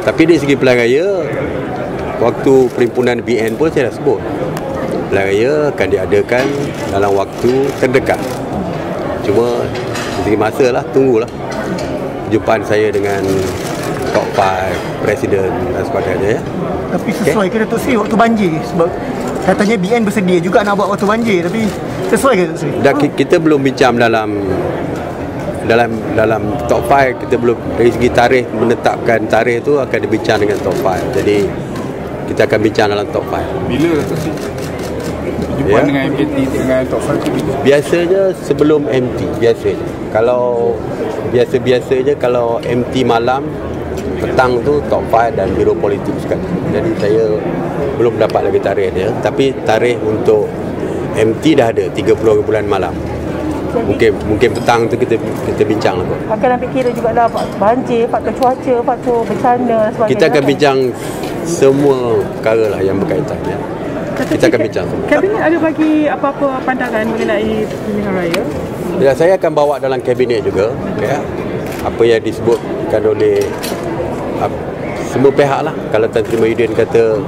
Tapi dari segi pilihan raya, waktu perimpunan BN pun saya dah sebut. Pilihan raya akan diadakan dalam waktu terdekat. Cuma dari segi masa lah, tunggulah. Jumpaan saya dengan top 5, presiden dan sebagainya ya. Tapi sesuai ke Datuk Seri waktu banjir sebab katanya BN bersedia juga nak buat waktu banjir tapi sesuai ke Datuk Seri? Dan ki- kita belum bincang dalam dalam dalam top 5 kita belum dari segi tarikh menetapkan tarikh tu akan dibincang dengan top 5. Jadi kita akan bincang dalam top 5. Bila Datuk Seri? Jumpa Ya. dengan MKT dengan Top 5 tu bila? Biasanya sebelum MT biasanya. Kalau biasa-biasanya kalau MT malam petang tu top 5 dan biro politik sekali. Jadi saya belum dapat lagi tarikh dia tapi tarikh untuk MT dah ada 30 bulan malam. Mungkin mungkin petang tu kita kita bincang lah kot. Akan ambil kira juga lah banjir, faktor cuaca, faktor bencana dan sebagainya. Kita akan kan? bincang semua perkara lah yang berkaitan ya. Kita akan bincang semua. Kabinet ada bagi apa-apa pandangan mengenai pemilihan raya? Ya, saya akan bawa dalam kabinet juga ya. Apa yang disebutkan oleh semua pihak lah. Kalau Tan Sri Mahyudin kata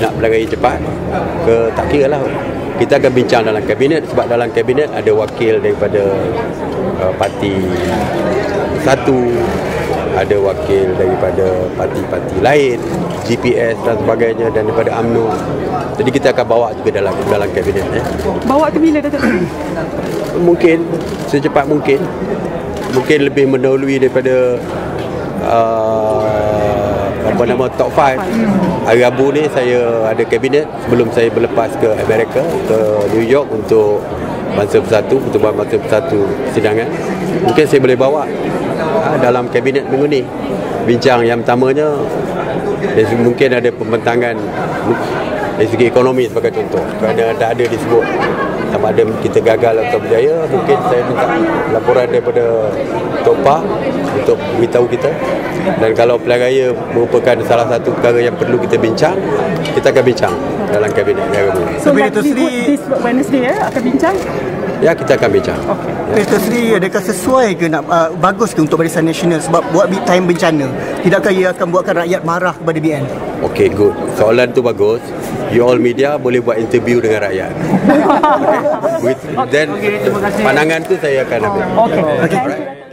nak pelanggan cepat ke tak kira lah. Kita akan bincang dalam kabinet sebab dalam kabinet ada wakil daripada uh, parti satu ada wakil daripada parti-parti lain GPS dan sebagainya dan daripada UMNO jadi kita akan bawa juga dalam dalam kabinet ya. Bawa tu bila Datuk mungkin secepat mungkin mungkin lebih mendahului daripada uh, apa nama top 5 hari Rabu ni saya ada kabinet sebelum saya berlepas ke Amerika ke New York untuk Bangsa Bersatu pertemuan Bangsa Bersatu sidangan mungkin saya boleh bawa uh, dalam kabinet minggu ni. Bincang yang pertamanya mungkin ada pembentangan dari segi ekonomi sebagai contoh. Kerana tak ada disebut sama ada kita gagal atau berjaya mungkin saya minta laporan daripada Topa untuk beritahu kita dan kalau pilihan raya merupakan salah satu perkara yang perlu kita bincang kita akan bincang dalam kabinet ini So, Tapi like Datuk this, Wednesday ya, akan bincang? ya kita akan bincang Okey. Datuk Seri adakah sesuai ke nak uh, bagus ke untuk Barisan Nasional sebab buat big time bencana? Tidakkah ia akan buatkan rakyat marah kepada BN? Okay, good. Soalan tu bagus. You all media boleh buat interview dengan rakyat. okay. With, then, pandangan tu saya akan ambil. Okey. Okey. Thank you.